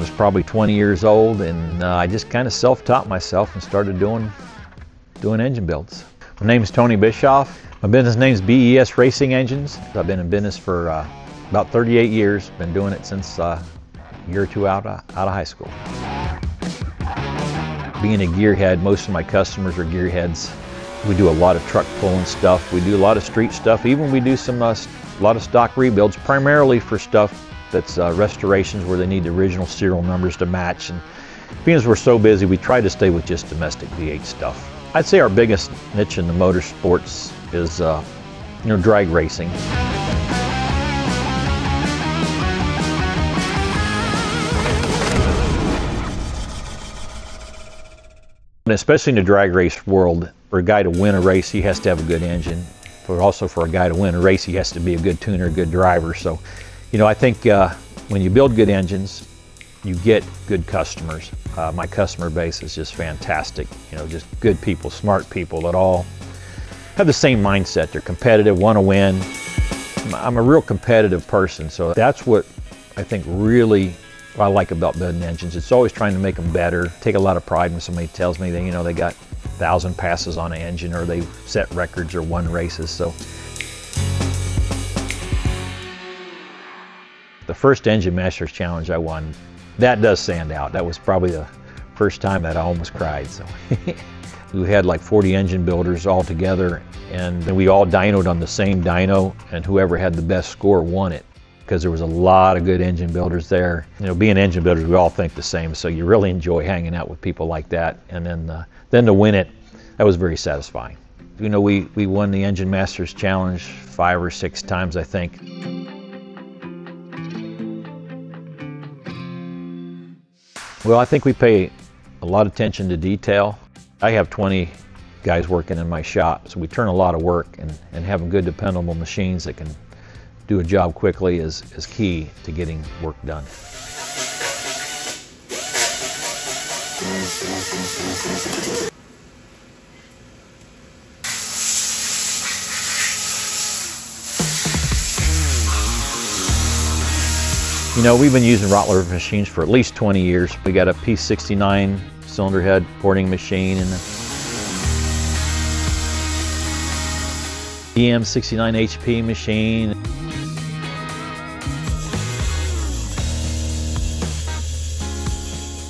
was probably 20 years old, and uh, I just kind of self-taught myself and started doing doing engine builds. My name is Tony Bischoff. My business name is BES Racing Engines. I've been in business for uh, about 38 years. Been doing it since uh, a year or two out of, out of high school. Being a gearhead, most of my customers are gearheads. We do a lot of truck pulling stuff. We do a lot of street stuff. Even we do some uh, a lot of stock rebuilds, primarily for stuff that's uh, restorations where they need the original serial numbers to match. And because we're so busy, we try to stay with just domestic V8 stuff. I'd say our biggest niche in the motorsports is, uh, you know, drag racing. And especially in the drag race world, for a guy to win a race, he has to have a good engine. But also for a guy to win a race, he has to be a good tuner, a good driver. So, you know, I think uh, when you build good engines, you get good customers. Uh, my customer base is just fantastic. You know, just good people, smart people that all have the same mindset. They're competitive, want to win. I'm a real competitive person, so that's what I think really I like about building engines. It's always trying to make them better. Take a lot of pride when somebody tells me that you know they got thousand passes on an engine or they set records or won races. So first Engine Masters Challenge I won, that does stand out. That was probably the first time that I almost cried. So we had like 40 engine builders all together and we all dynoed on the same dyno and whoever had the best score won it because there was a lot of good engine builders there. You know, being engine builders, we all think the same, so you really enjoy hanging out with people like that. And then, uh, then to win it, that was very satisfying. You know, we, we won the Engine Masters Challenge five or six times, I think. Well, I think we pay a lot of attention to detail. I have 20 guys working in my shop, so we turn a lot of work and, and having good dependable machines that can do a job quickly is, is key to getting work done. You know, we've been using Rottler machines for at least 20 years. We got a P69 cylinder head porting machine and EM69 HP machine.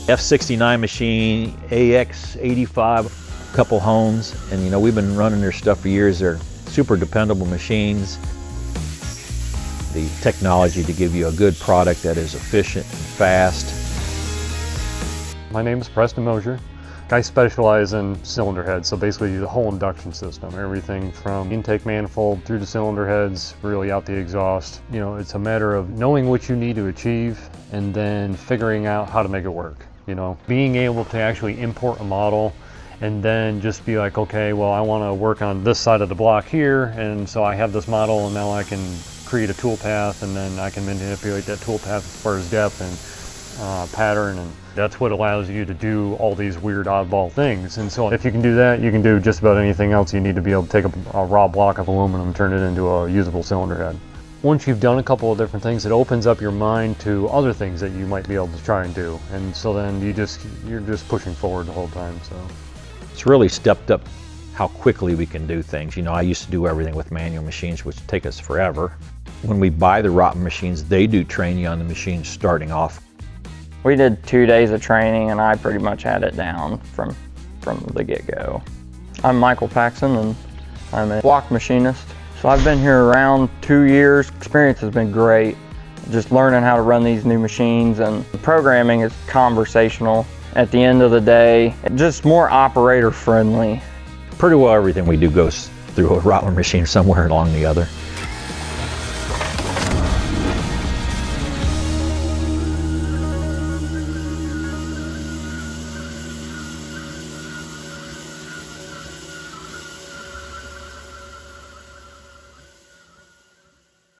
F69 machine, AX85, a couple hones, and you know, we've been running their stuff for years. They're super dependable machines. The technology to give you a good product that is efficient and fast. My name is Preston Mosier. I specialize in cylinder heads, so basically the whole induction system, everything from intake manifold through the cylinder heads, really out the exhaust. You know, it's a matter of knowing what you need to achieve and then figuring out how to make it work. You know, being able to actually import a model and then just be like, okay, well, I want to work on this side of the block here, and so I have this model, and now I can create a tool path, and then I can manipulate that tool path as far as depth and uh, pattern, and that's what allows you to do all these weird oddball things. And so if you can do that, you can do just about anything else. You need to be able to take a, a raw block of aluminum and turn it into a usable cylinder head once you've done a couple of different things, it opens up your mind to other things that you might be able to try and do. And so then you just, you're just pushing forward the whole time, so. It's really stepped up how quickly we can do things. You know, I used to do everything with manual machines, which take us forever. When we buy the Rottler machines, they do train you on the machines starting off. We did two days of training and I pretty much had it down from, from the get-go. I'm Michael Paxson and I'm a block machinist so I've been here around two years. Experience has been great. Just learning how to run these new machines and programming is conversational. At the end of the day, just more operator friendly. Pretty well everything we do goes through a Rottler machine somewhere along the other.